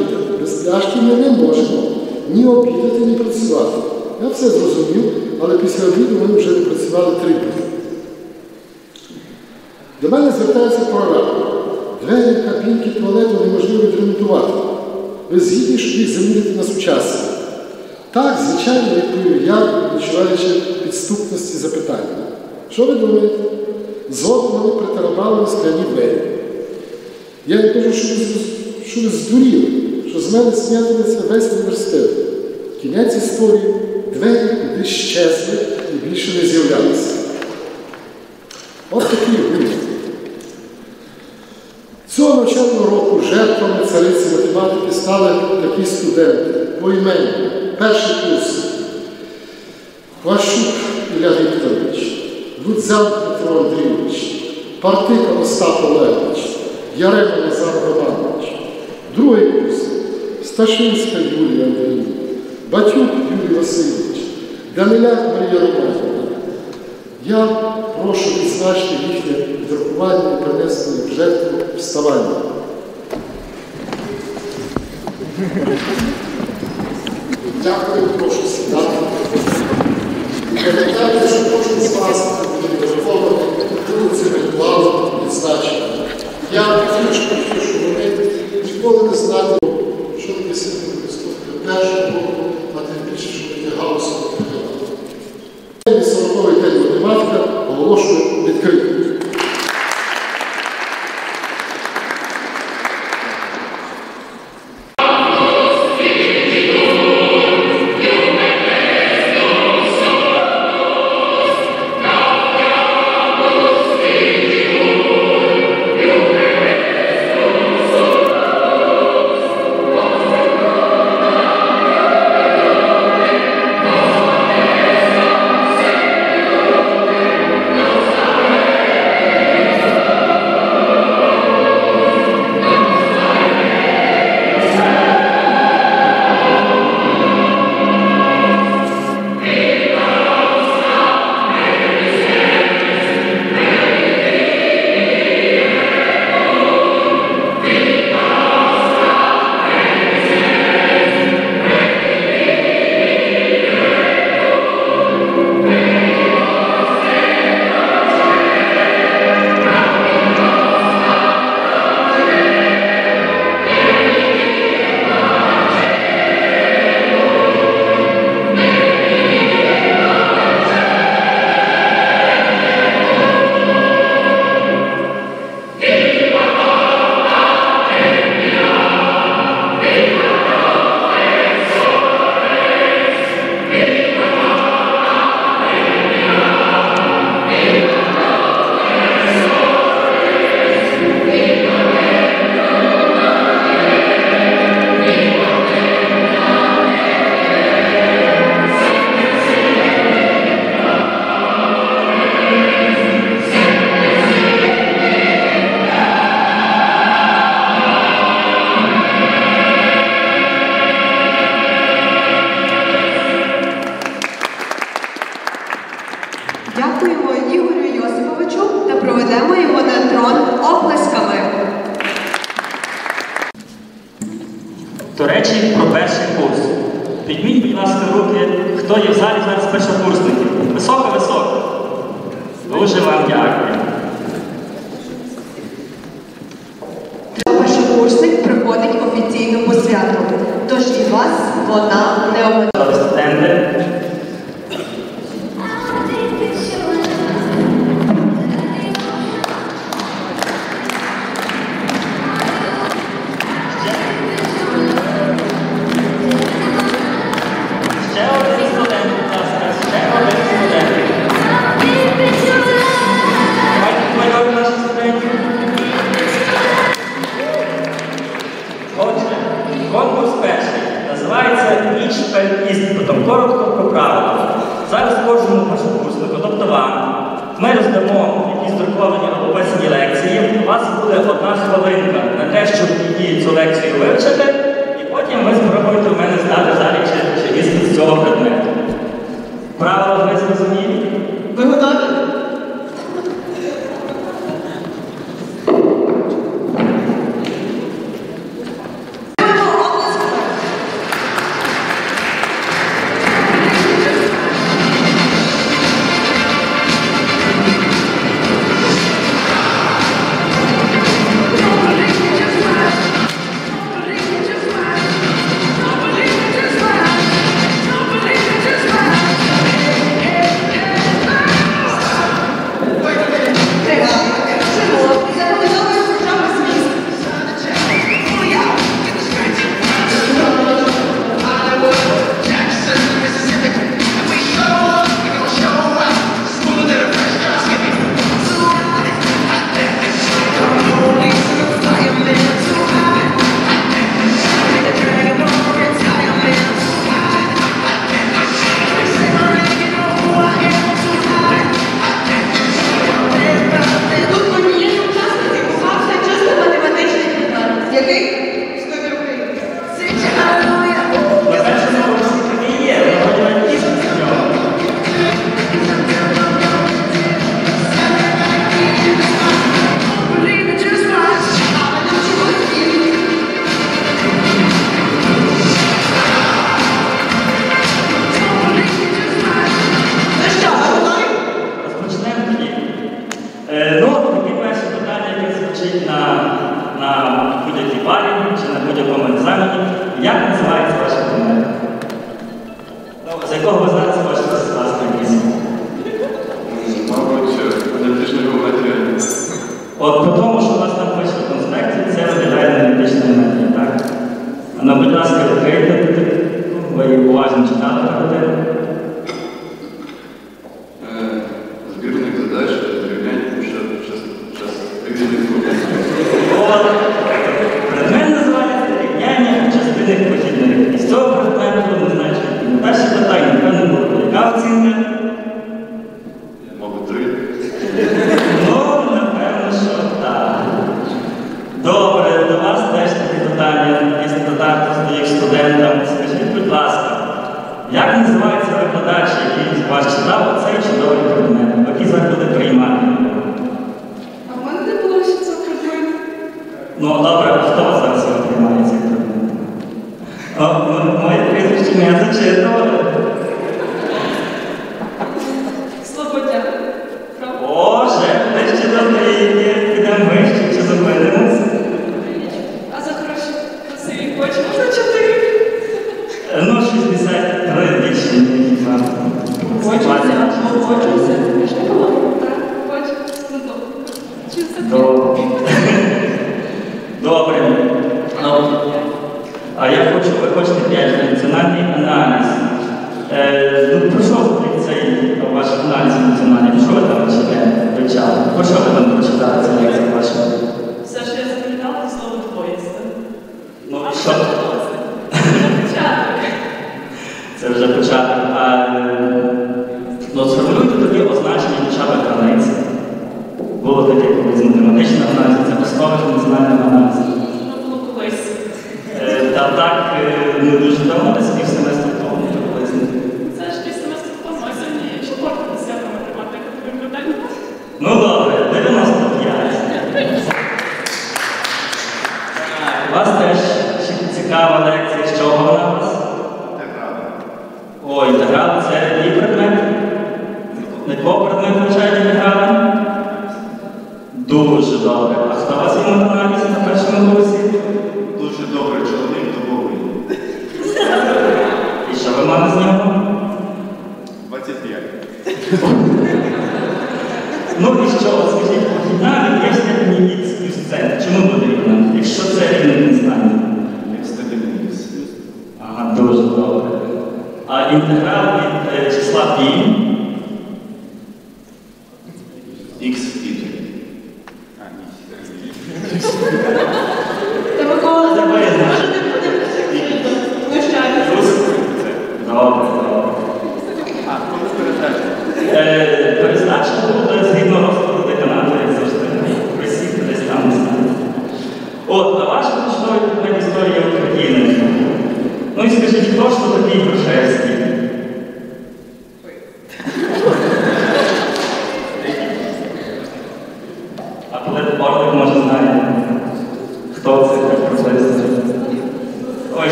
обідати? Без пляшки ми не можемо ні обідати, ні працювати. Я все зрозумів, але після обіду ми вже не працювали три дні. До мене звертається прораб. Двері кабінки туалету неможливо відремонтувати. Ви згідні, щоб їх замінити на сучасні? Так, звичайно, відповів я, відчуваючи підступності запитання. Що ви думаєте? Згодом вони притарабали скляні двері. Я їм кажу, що ви, що ви здуріли, що з мене сміятиметься весь університет. Кінець історії, двері куди щезли і більше не з'являлися. От такий вигляд. Цього навчального року жертвами цариці математики стали такі студенти поіменно. Перший курс Кващук Ілля Вікторович, Лудзян Петро Андрійович, Партика Остап Олегович, Ярема Назар Романович. Другий курс Сташинська Юлія Андріївна, Батюк Юрій Васильович, Даниляк Марія Романівна. Я прошу відзначити їхнє друкування і принести в жертву вставання. Дякую, прошу сідати. Пам'ятайте, що кожен з вас буде врахований другим цим відзначення. Я хотів, щоб вони ніколи не знати, що nas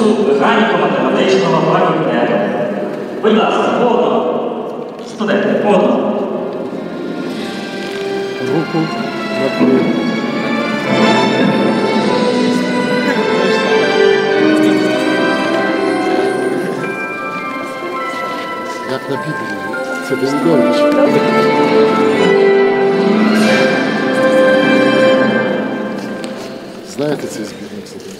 курсу механіко-математичного факультету. Будь ласка, одному. Студенти, одному. Як на Біблії. Це бездовіч. Знаєте цей збірник собі?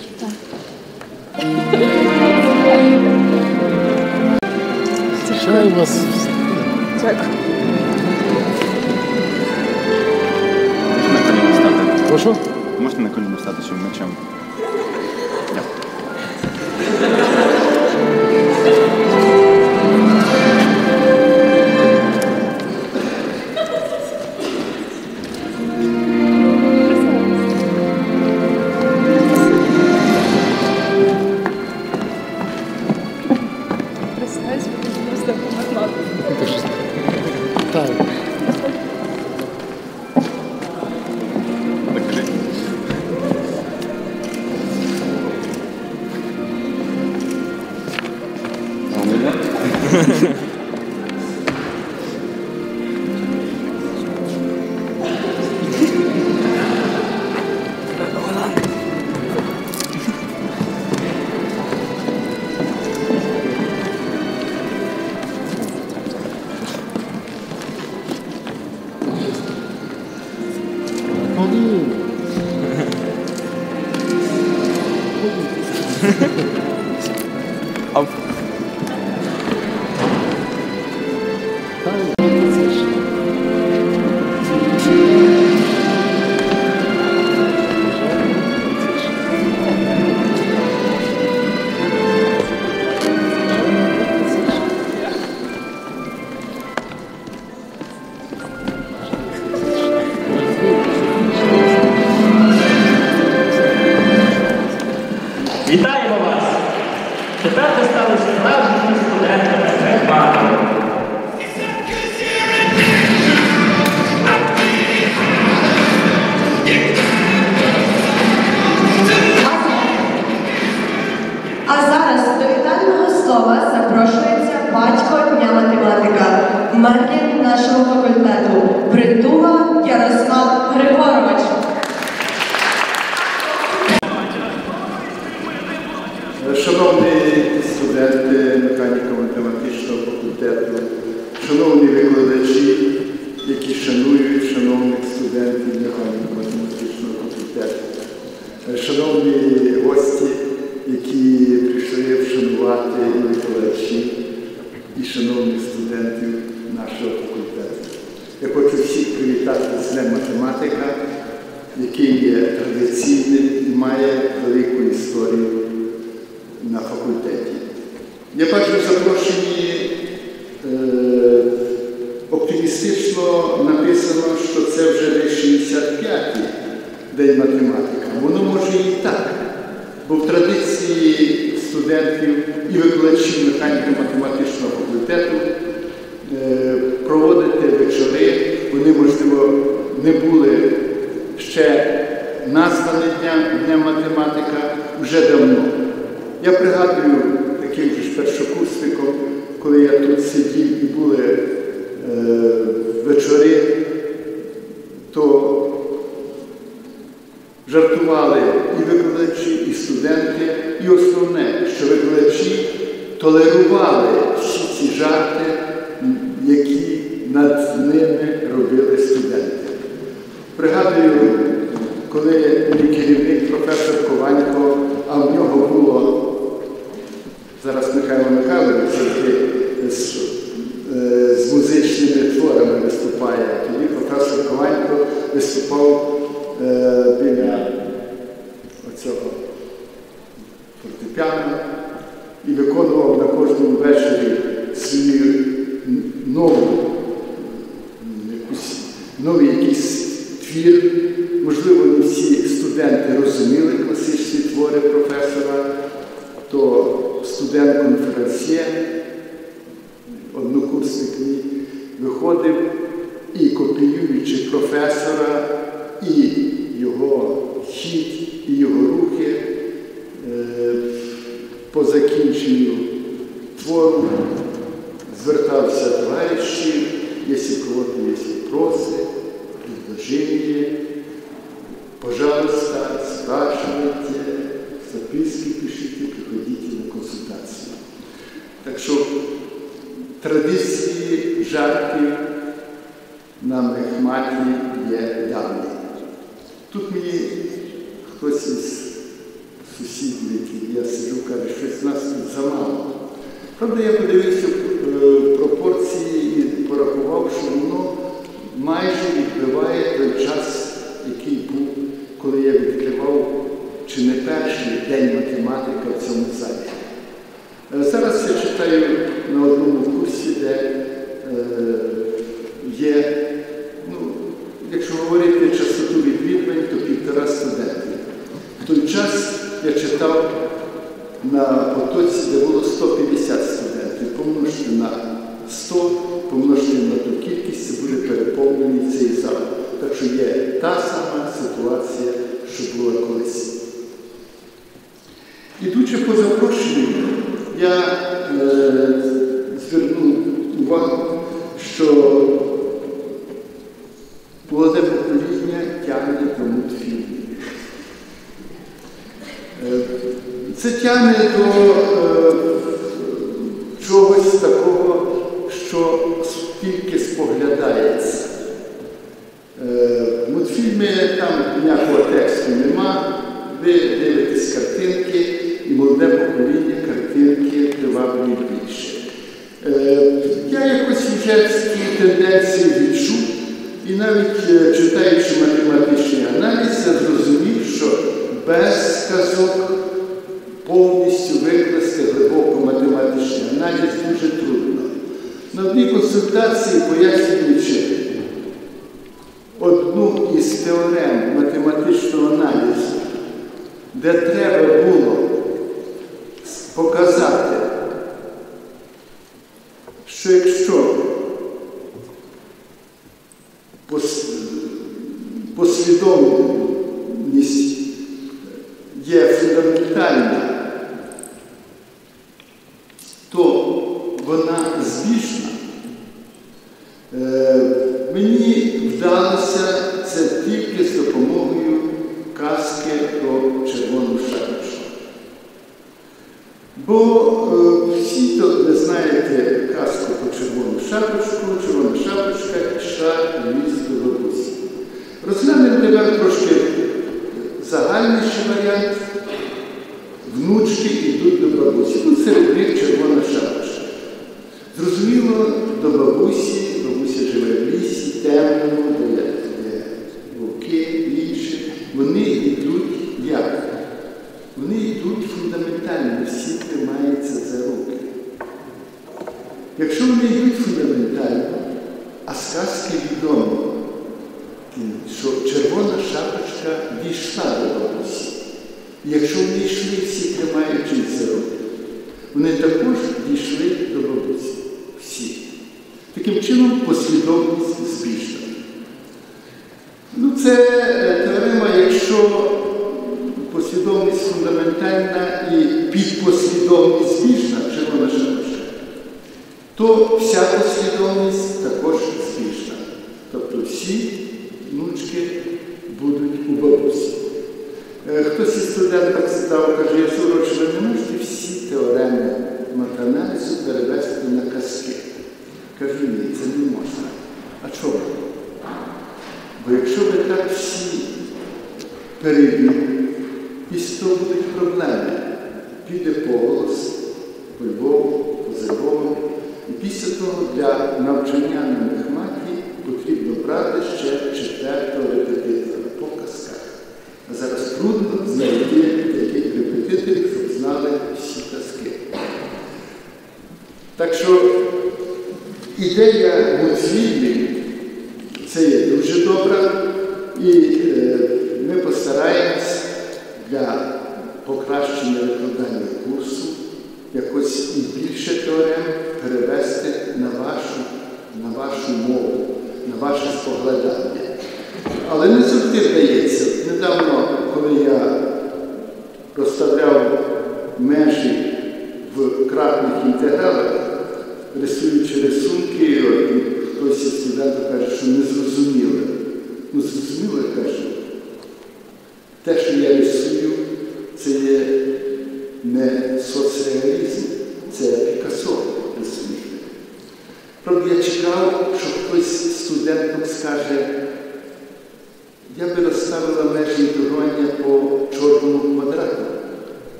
Дякую вас. Так. Можно на коліна встати? Прошу? Можно на коліна встати, щоб мечем. Дякую. шановні викладачі, які шанують шановних студентів механіко-математичного факультету, шановні гості, які прийшли вшанувати викладачі і шановних студентів нашого факультету. Я хочу всіх привітати з Днем математика, який є традиційним і має велику історію на факультеті. Я бачу запрошення. dei matrimoni. коли я відкривав чи не перший день математика в цьому залі. Е, зараз я читаю на одному курсі, де е, є дійшли до. Всі. Таким чином послідовність збільшена. Ну, Це е, теорема, якщо послідовність фундаментальна і підпослідовність збіжна, червона шапка, то вся послідовність також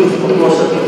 Deus por nossa vida.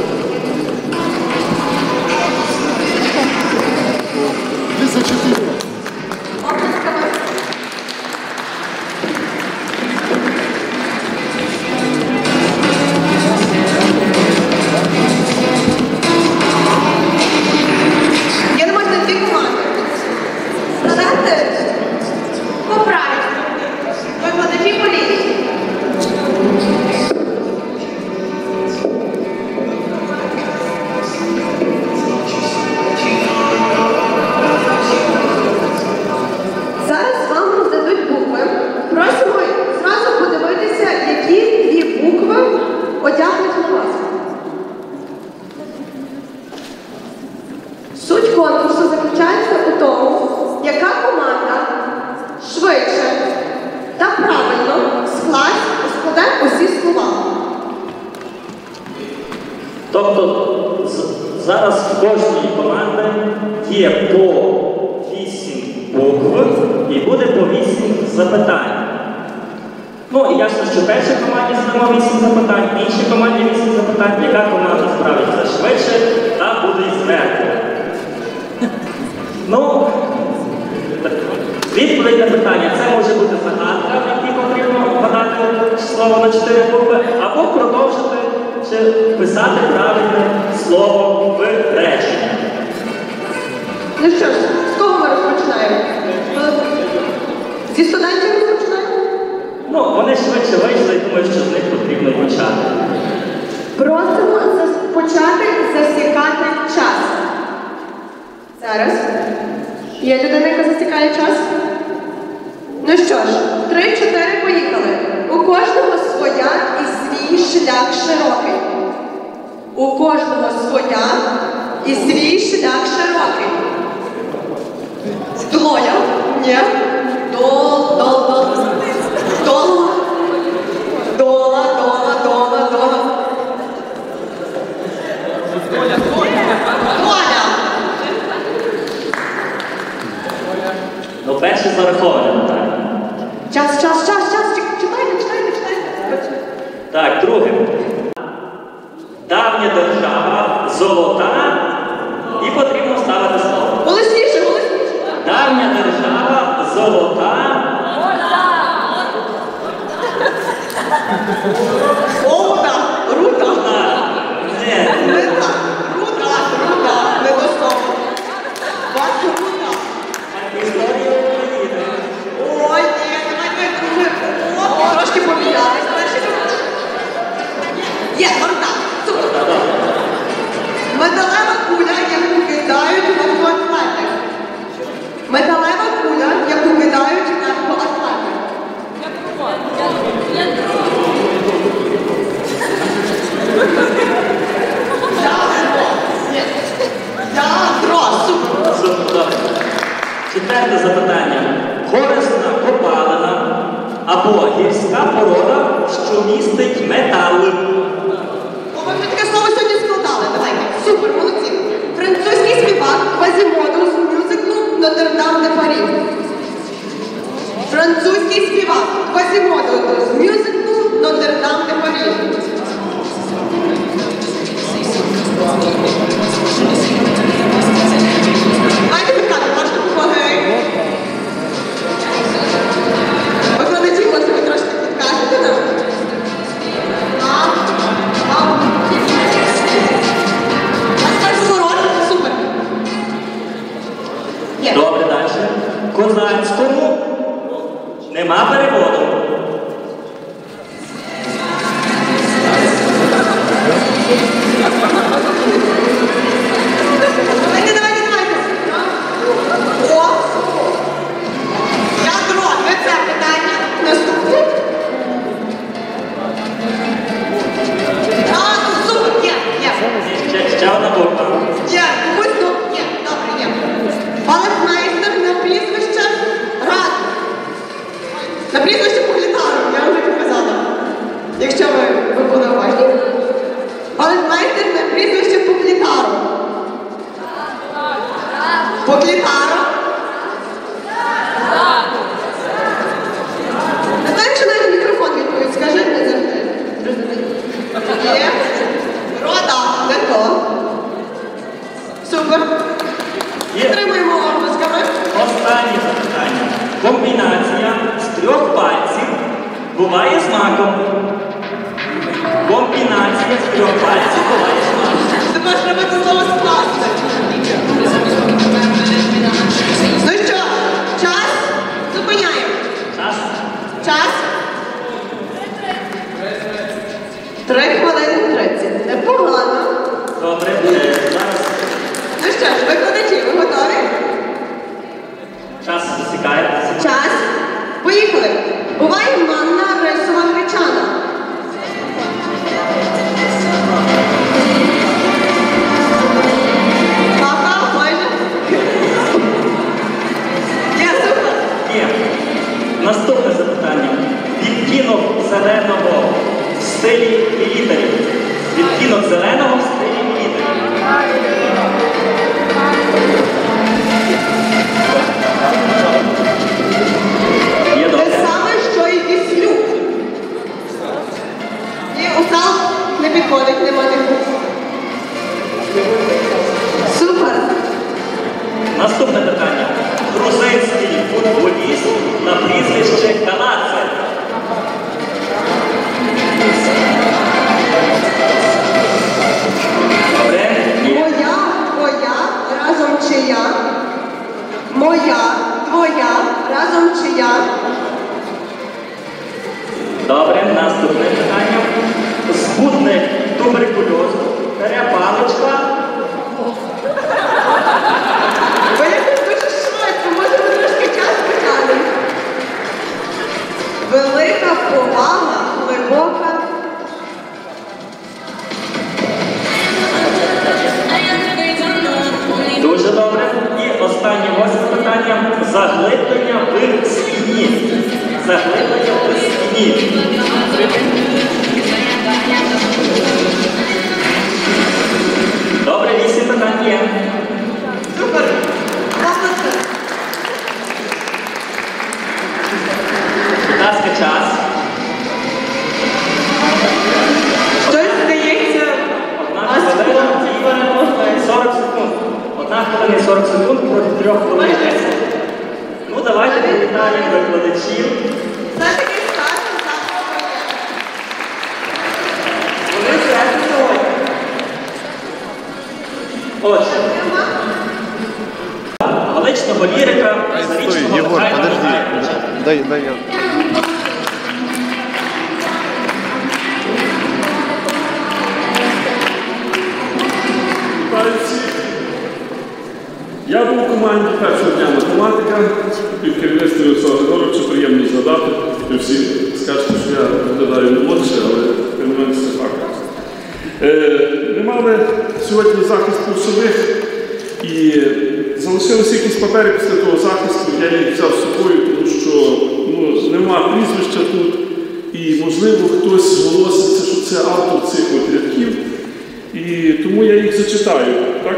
Зачитаю. Так?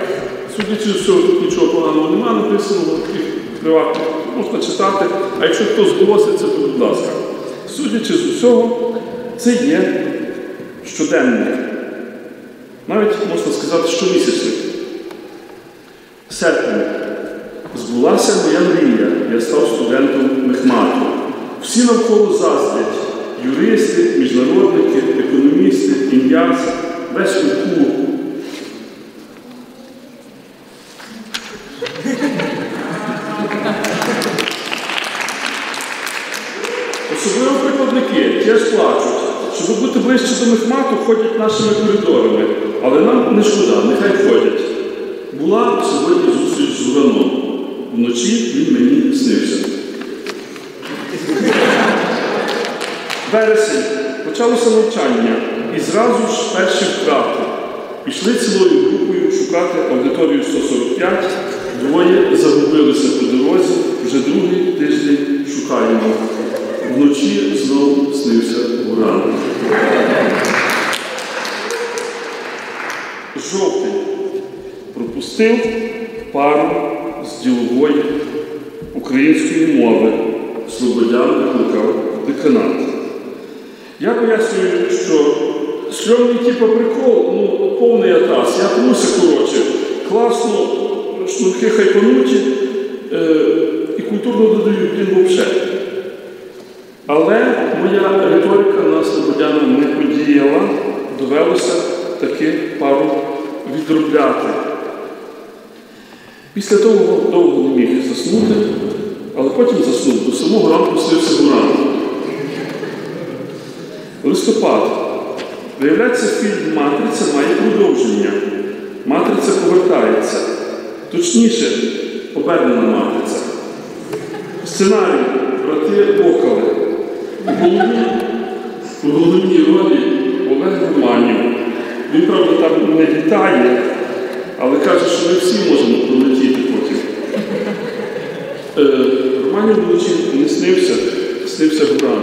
Судячи цього, тут нічого поганого немає написаного, їх приватно можна читати. А якщо хтось зголоситься, то будь ласка. Судячи з усього, це є щоденник. Навіть можна сказати, щомісячник. Серпень. Збулася моя мрія, я став студентом мехмату. Всі навколо заздрять. Юристи, міжнародники, економісти, ім'яз, весь УКУ. Особливо прикладники теж плачуть. Щоб бути ближче до мехмату, ходять нашими коридорами. Але нам не шкода, нехай ходять. Була сьогодні зустріч з Ураном. Вночі він мені снився. Вересень. Почалося навчання. І зразу ж перші втрати. Пішли цілою групою шукати аудиторію 145. Двоє загубилися по дорозі. Вже другий тиждень шукаємо. Вночі знову снився уран. Жовтий. Пропустив пару з ділової української мови. Слободян викликав деканат. Я пояснюю, що стрьомний типу прикол, ну, повний атас. Я труся, коротше, класно, шнурки хайпануті е, і культурно додають він взагалі. Але моя риторика на Слободяна не подіяла, довелося таки пару відробляти. Після того довго не міг заснути, але потім заснув. До самого ранку снився буран. Листопад. Виявляється, фільм Матриця має продовження. Матриця повертається. Точніше, обернена матриця. Сценарій брати Бокали. У головній ролі Олег Романів. Він, правда, там не літає, але каже, що ми всі можемо пролетіти потім. Е, Романів вночі не снився, снився Гуран.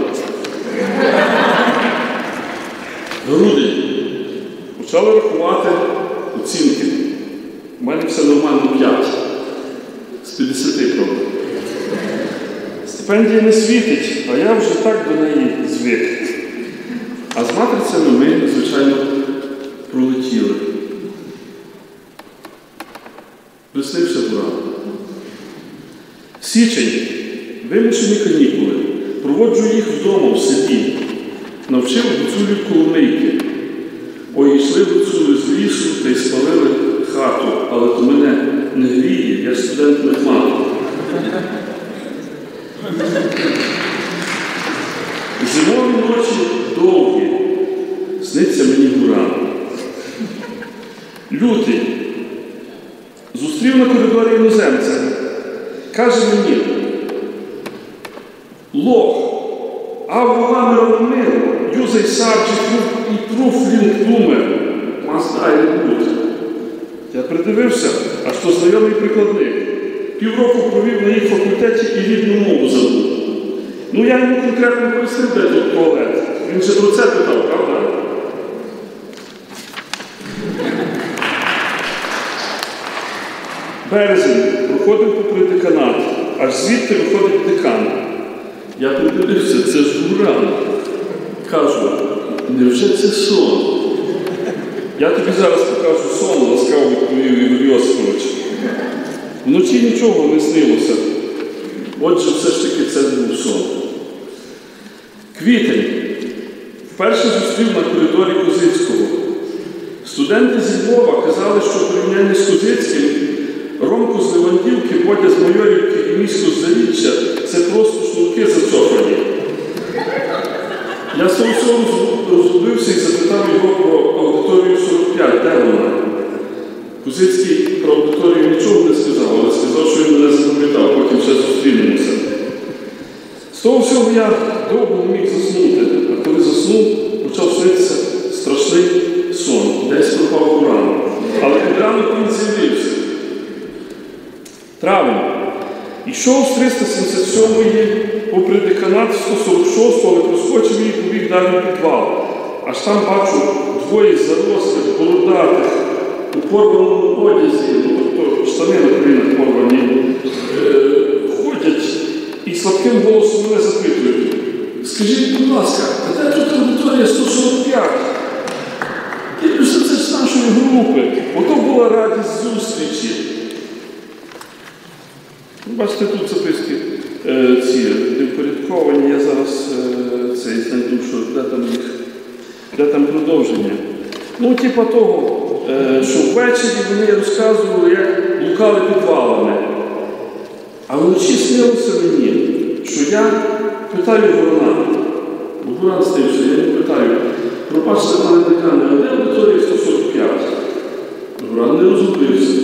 Грудень. Почали рахувати оцінки. У мене все нормально 5. З 50, правда. Стипендія не світить, а я вже так до неї звик. А з матрицями ми, звичайно, пролетіли. Приснився буран. Січень. Вимушені канікули. Проводжу їх вдома в селі. Навчив гуцулів коломийки. Ой, гуцули з лісу та й спалили хату, але то мене не гріє, я студент мехмату. Лютий. Зустрів на коридорі іноземця. Каже мені, лох, а вона миромило, юзай сабджі і труф лінктумер, маздай лут. Я придивився, аж то знайомий прикладник. Півроку провів на їх факультеті і рідну мову забув. Ну я йому конкретно пояснив, де тут туалет. Він же про це питав, правда? Березень проходив попри деканат, аж звідти виходить декан. Я придивився, це ж уран. Кажу, невже це сон? Я тобі зараз покажу сон, ласкаво відповів Ігор Йосипович. Вночі нічого не снилося. Отже, все ж таки це був сон. Квітень. Вперше зустрів на коридорі Козицького. Студенти зі Львова казали, що порівняння з Козицьким Ромку з з Майорівки і місько з Заріччя це просто шнурки зацофані. Я всього розгубився і запитав його про аудиторію 45, де вона? Кузицький про аудиторію нічого не сказав, але сказав, що він мене запам'ятав, потім ще зустрінемося. З того всього я довго не міг заснути, а коли заснув, почав снитися страшний сон, десь пропав уран. Але під ранок він з'явився травень. Ішов з 377-ї попри деканат 146-го, але проскочив її побіг далі підвал. Аж там бачу двоє зарослих, бородатих, у порваному одязі, ну, тобто штани на порвані, е, ходять і слабким голосом мене запитують. Скажіть, будь ласка, а де тут аудиторія 145? І це ж з нашої групи. Ото була радість зустрічі. Бачите, тут записки е, ці впорядковані. Я зараз е, цей знайду, що де там їх, де там продовження. Ну, типу того, е, що ввечері вони розказували, як лукали підвалами. А вночі снилося мені, що я питаю Гурана, Гуран стився, я йому питаю, пропасти мене декан не один, аудиторії 145. Гуран не розгубився.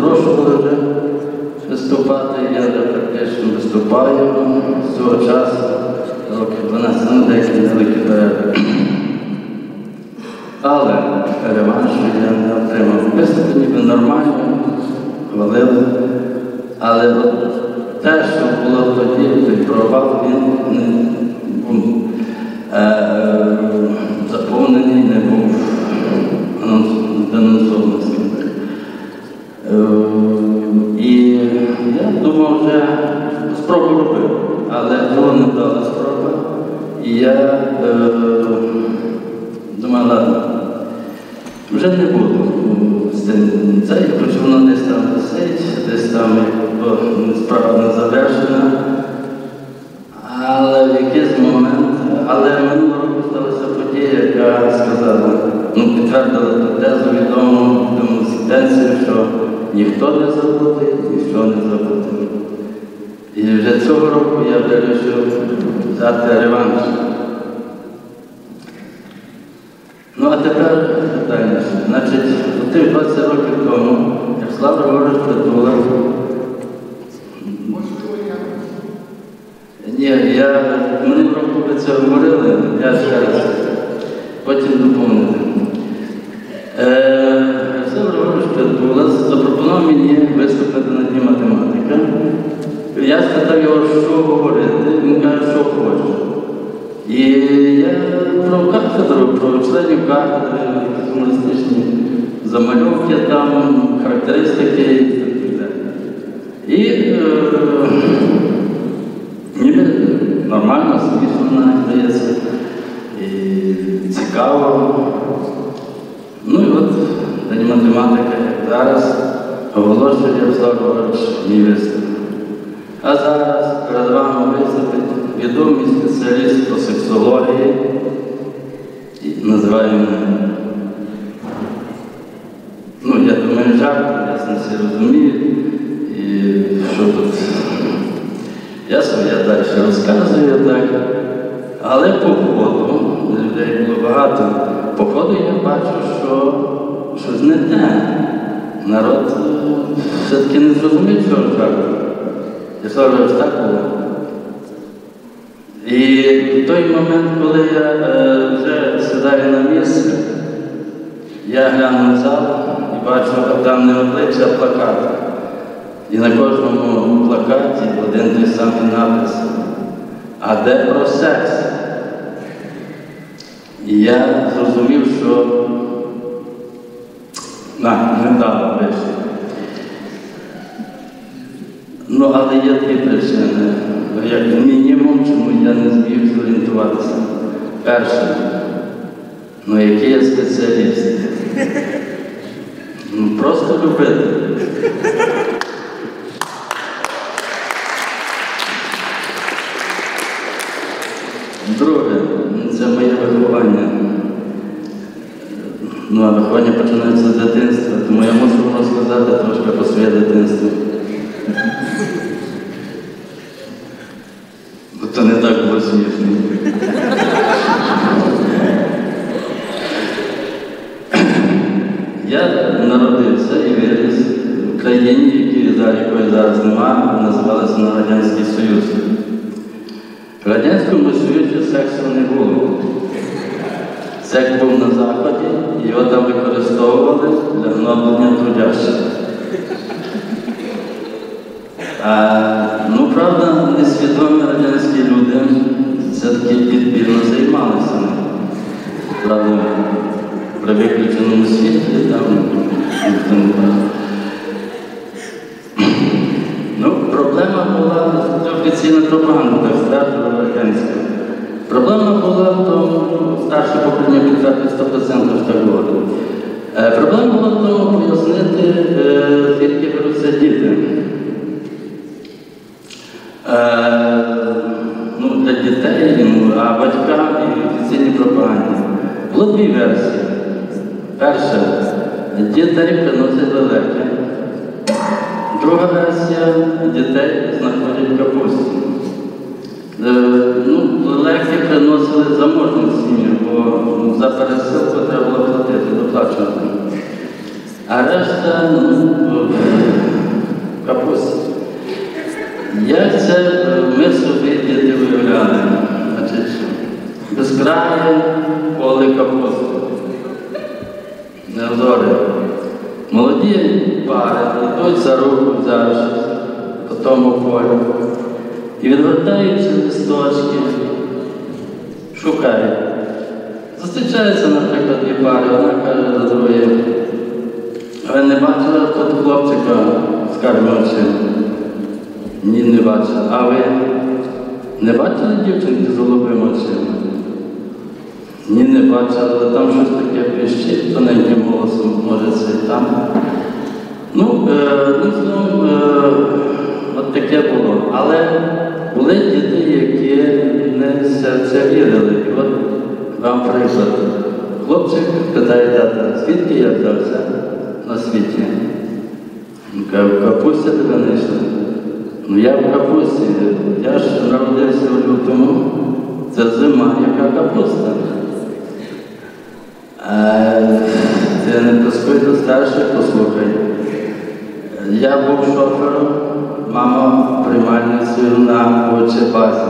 запрошували вже виступати, я вже практично виступаю з цього часу, років 12, ну десь невеликі перерви. Але переважно я не отримав. Виступи ніби нормально, хвалив. Але те, що було тоді, той провал, він не був. Е, Я е, думаю, ладно, вже не буду це, хоч воно десь там висить, десь там справа не завершена. Але в якийсь момент, але минулого року сталася подія, яка сказала, ну, підтвердила ту тезу відому сентенцію, що ніхто не забуде, ніхто не забуде. І вже цього року я вирішив взяти реванш. приходить, то а де про секс? І я зрозумів, що на, не дало вийшло. Ну, але є дві причини, ну, як мінімум, чому я не зміг зорієнтуватися. Перше, ну який я спеціаліст. Ну, Просто любити. виховання починається з дитинства, тому я можу розказати трошки про своє дитинство. Бо ну, то не так було смішно. Я народився і виріс в країні, якої зараз немає, називалася на Радянський Союз. В Радянському Союзі сексу не було. Секс був на तारीफ़ करना उसे Ну, е, словом, е, от таке було. Але були діти, які не все вірили. І от вам приклад. Хлопчик питає тата, звідки я взявся на світі? Він каже, в капусті тебе знайшли. Ну я в капусті, я ж народився в лютому, це зима, яка капуста. Е, Ти не тоскуй до старших, послухай. Я був шофером, мама приймальницею на Очебазі.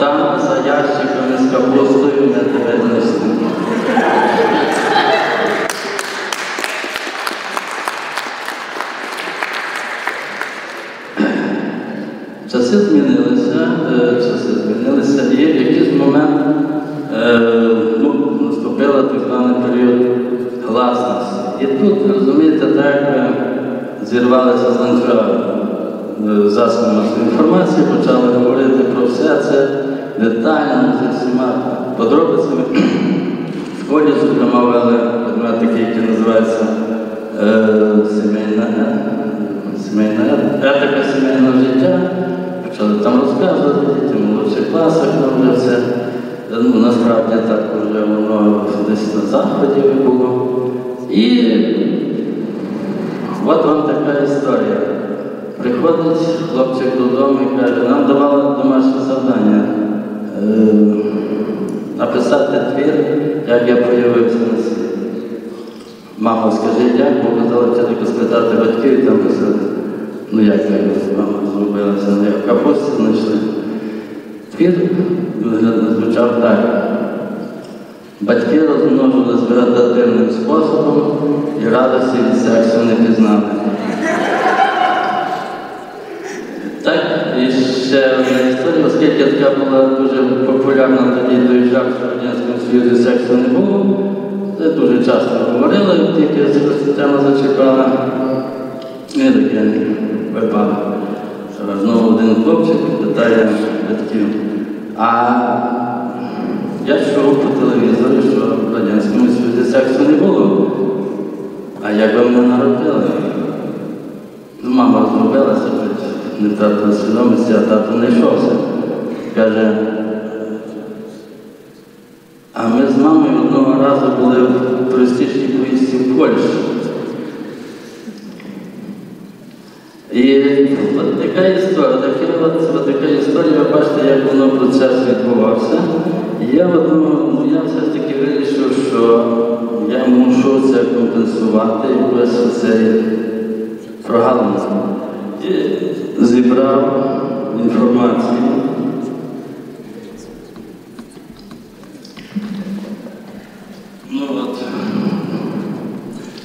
Там за ящиками з капустою не тебе знайшли. Часи змінилися, е, часи змінилися, і в якийсь момент е, ну, наступила так званий період гласності. І тут, розумієте, так е, з е, засоби масової інформації, почали говорити про все це детально, зі всіма подробицями. В школі, зокрема, вели предмет який називається е, сімейна, сімейна етика сімейного життя. Почали там розказувати дітям в молодших класах, вже все. Ну, насправді так вже воно десь на заході було. І от вам така історія. Приходить хлопчик додому і каже, нам давали домашнє завдання е, написати твір, як я появився на світ. Мамо, скажи, як, бо казали тільки спитати батьків там писати. Ну як я мама зробилася, ну як капусті знайшли. Твір звучав так. Батьки розмножились вегетативним способом і радості від сексу не пізнали. Так, і ще одна історія, оскільки така була дуже популярна тоді що в Радянському Союзі сексу не було, це дуже часто говорили, тільки тема зачепила. І таке випадок. Знову один хлопчик питає батьків, а я чув по телевізорі, що в Радянському Союзі сексу не було. А як ви мене народили? Ну, мама розробилася, втратила свідомості, а тато не йшовся. Каже, а ми з мамою одного разу були в туристичній поїздці в Польщі. І от така історія, така, от, така історія, бачите, як воно процес відбувався. І я, от, ну, ну, я все ж таки вирішив, що я мушу це компенсувати весь цей прогалин. Зібрав інформацію. Ну от,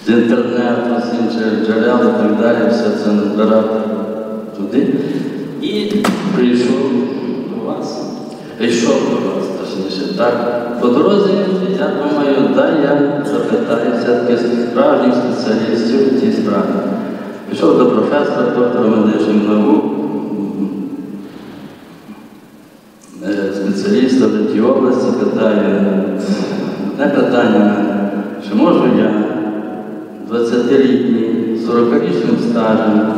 з інтернету, з інших джерел і так далі, все це назбирав туди. І прийшов до вас. Прийшов до вас, точніше, так. По дорозі, я думаю, дай я запитаю все-таки справжніх спеціалістів в цій справі. Пішов до професора, доктора медичних наук, е, спеціаліста в тій області, питаю, одне питання, чи можу я 20-літнім, 40-річним стажем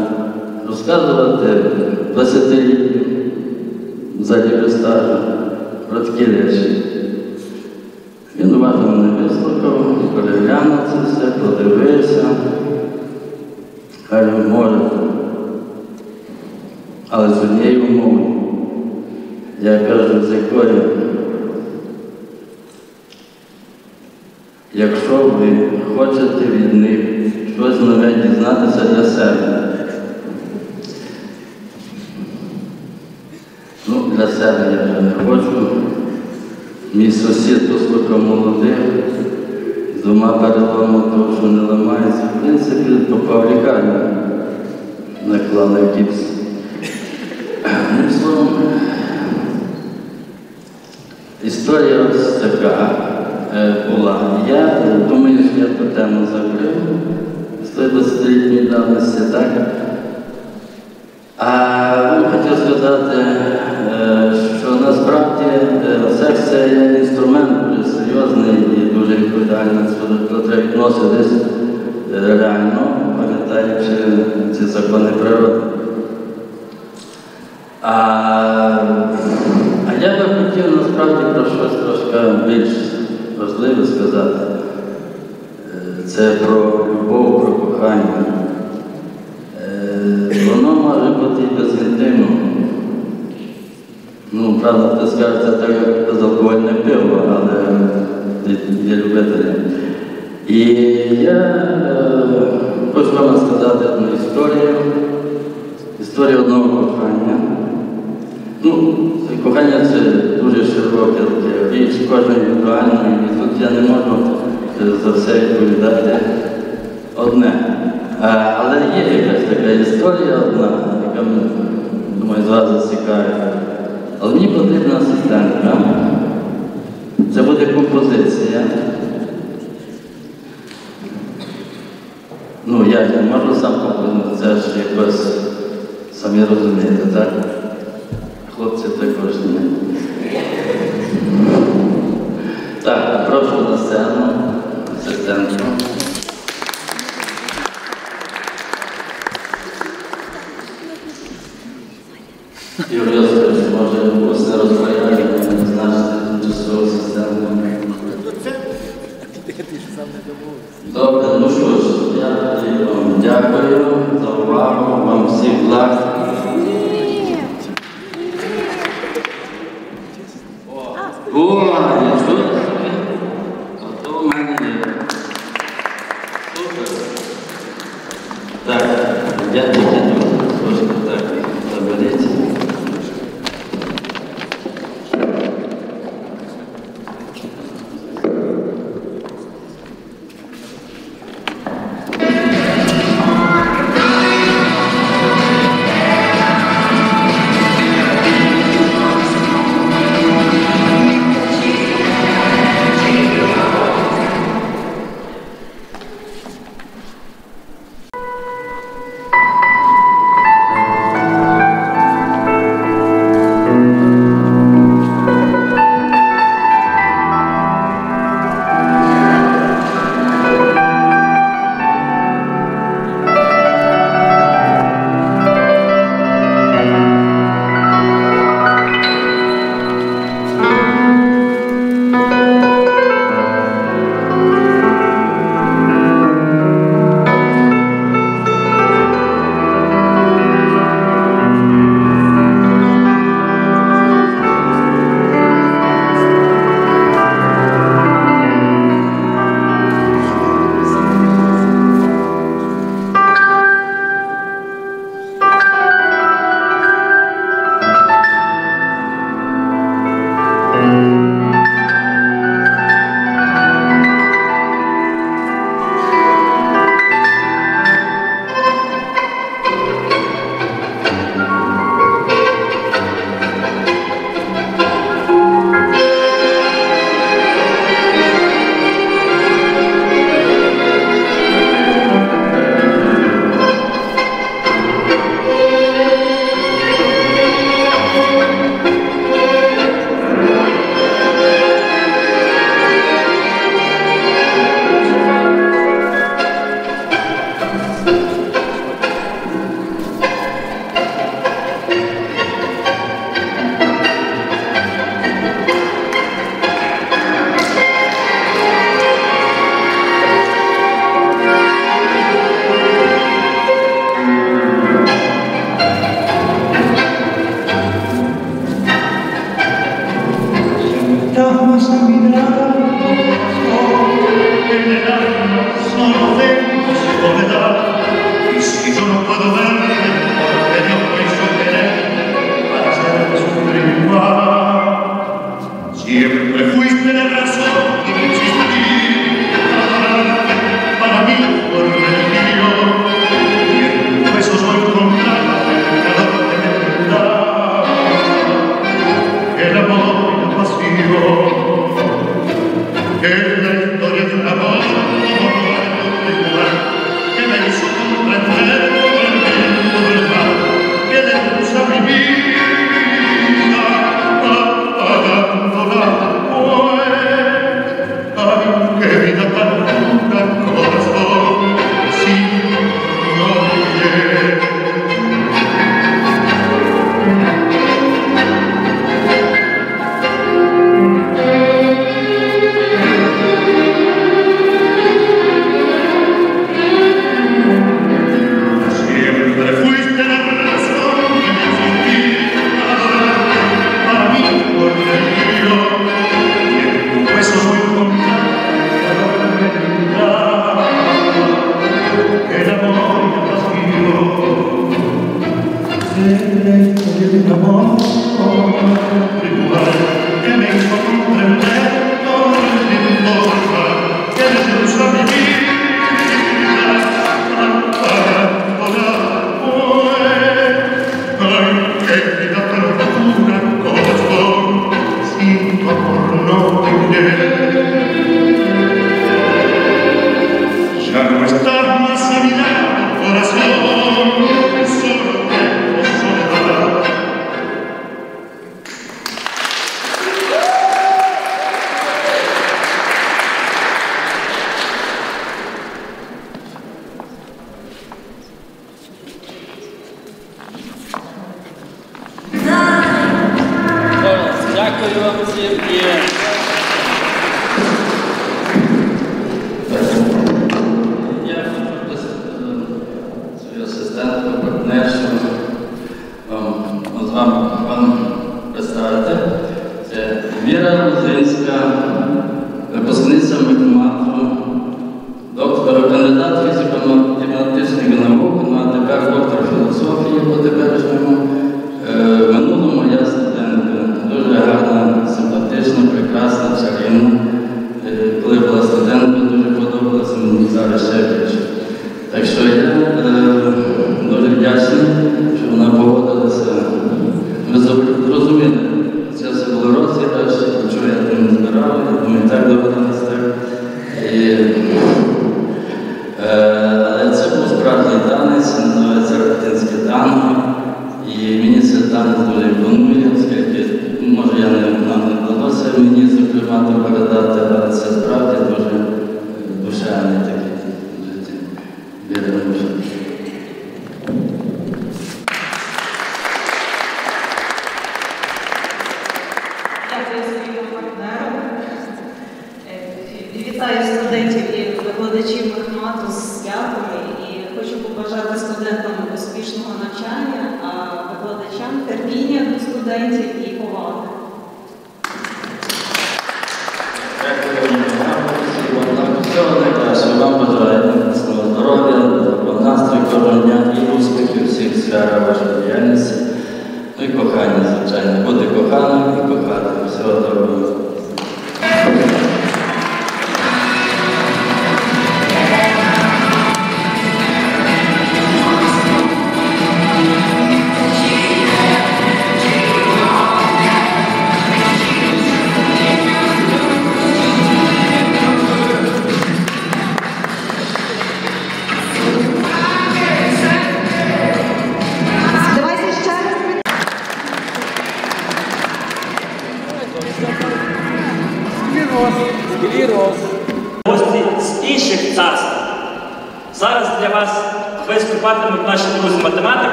розказувати 20-літнім взагалі без стажу про такі речі. Він уважно мене вислухав, переглянув це все, подивився. Каже, можете. Але з однією умовою. Я кажу, з якою. Якщо ви хочете від них щось нове дізнатися для себе. Ну, для себе я вже не хочу. Мій сусід послухав молодих, з двома переломами того, що не ламається, в принципі, попав в лікарню, наклали гіпс. Історія ось така е, була. Я думаю, що я ту тему закрив з тої 20-літньої давності, так? А вам хочу сказати, е, що насправді е, секс це є інструмент серйозний і дуже відповідальний, до треба відноситись реально, пам'ятаючи ці закони природи. А, а я би хотів насправді про щось трошки більш важливе сказати. Е, Це про любов, про кохання. Е, Воно може бути і безінтимним. Ну, правда, хтось скаже, це так безалкогольне пиво, але є любителі. І я е, хочу вам сказати одну історію. Історію одного кохання. Ну, кохання це дуже широке річ, кожен індивідуально, і тут я не можу е, за все відповідати одне. Е, Але є якась така історія одна, яка думаю, з вас засікає. Але мені потрібна асистентка. Це буде композиція. Ну, я не можу сам композицію, це ж якось самі розумієте, так? Дякую вам всім і Я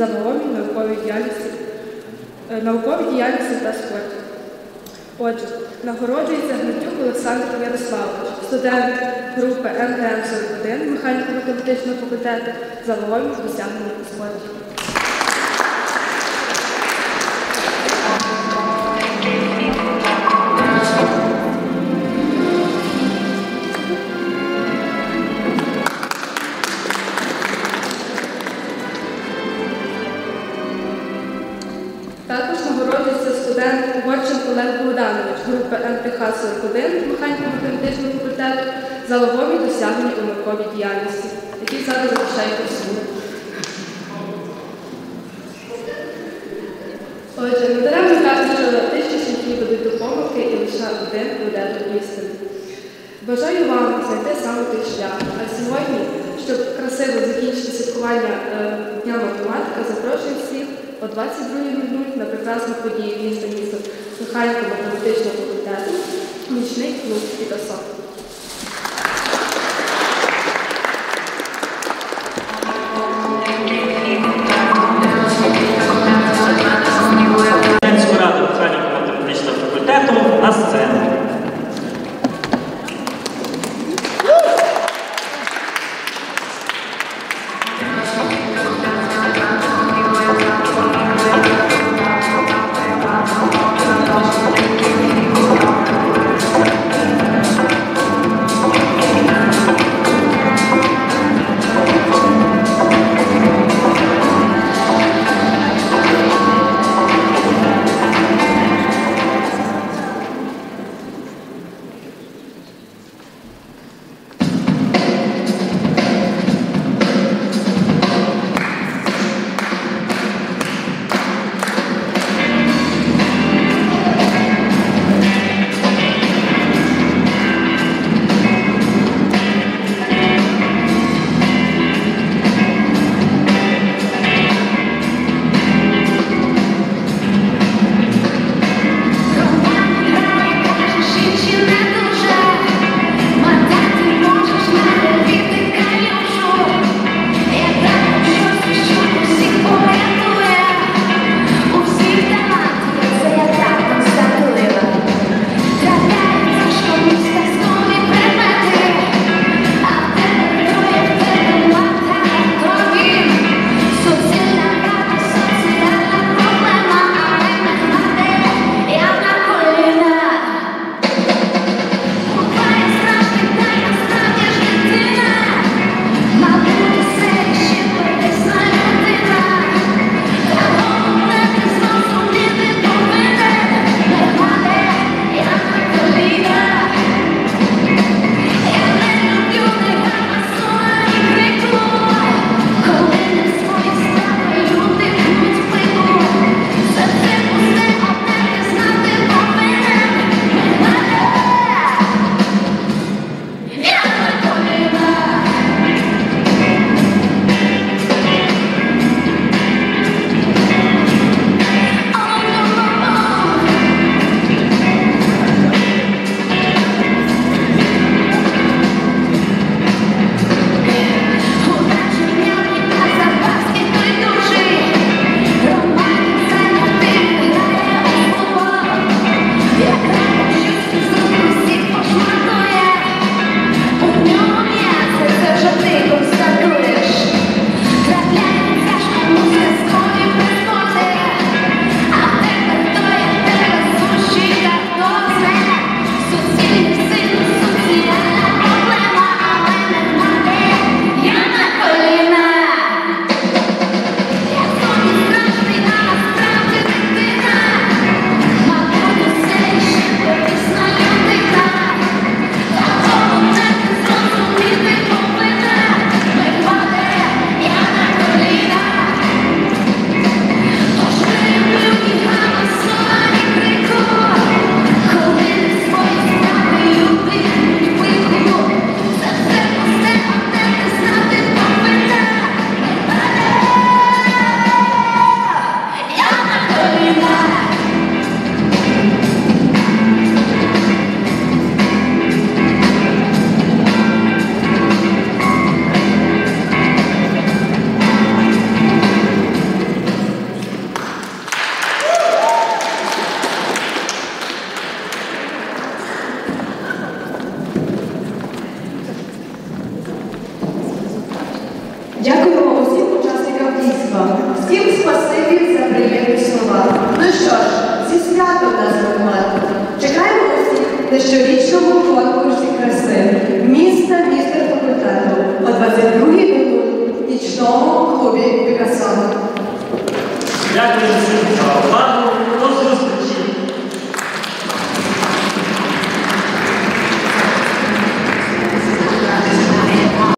задоволенню наукової діяльності, е, науковій діяльності та спорті. Отже, нагороджується Гнатюк Олександр Ярославович, студент групи МГМ-41 механіко-математичного факультету за волю досягнення у спорті. заловомі досягнень у науковій діяльності, які зараз залишають всюди. Отже, надаремно кажуть, що на тисячі жінків ведуть до помилки і лише один буде до істини. Бажаю вам знайти саме той шлях. А сьогодні, щоб красиво закінчити святкування е, Дня математика, запрошую всіх о 22.00 на прекрасну подію міста міста Михайловського математичного факультету, нічний клуб і «Підосок».